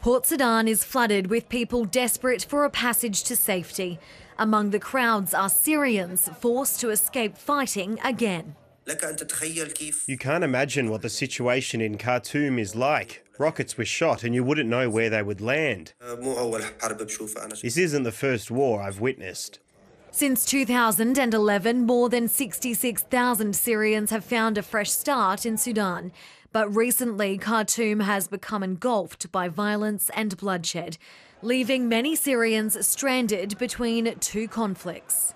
Port Sudan is flooded with people desperate for a passage to safety. Among the crowds are Syrians forced to escape fighting again. You can't imagine what the situation in Khartoum is like. Rockets were shot and you wouldn't know where they would land. This isn't the first war I've witnessed. Since 2011, more than 66,000 Syrians have found a fresh start in Sudan. But recently, Khartoum has become engulfed by violence and bloodshed, leaving many Syrians stranded between two conflicts.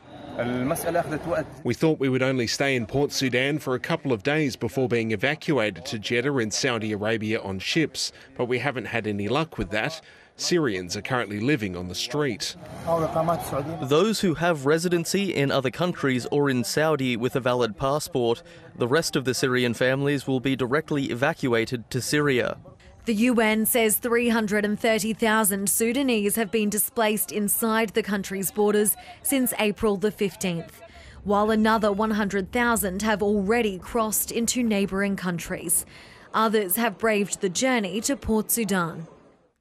We thought we would only stay in Port Sudan for a couple of days before being evacuated to Jeddah in Saudi Arabia on ships, but we haven't had any luck with that. Syrians are currently living on the street. Those who have residency in other countries or in Saudi with a valid passport, the rest of the Syrian families will be directly evacuated to Syria. The UN says 330,000 Sudanese have been displaced inside the country's borders since April the 15th, while another 100,000 have already crossed into neighbouring countries. Others have braved the journey to Port Sudan.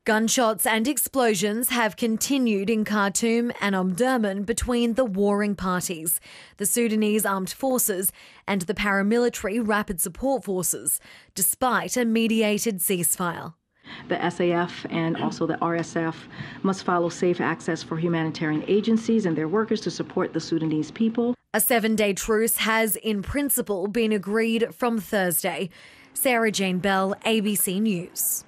Gunshots and explosions have continued in Khartoum and Omdurman between the warring parties, the Sudanese Armed Forces and the paramilitary Rapid Support Forces, despite a mediated ceasefire. The SAF and also the RSF must follow safe access for humanitarian agencies and their workers to support the Sudanese people. A seven day truce has, in principle, been agreed from Thursday. Sarah Jane Bell, ABC News.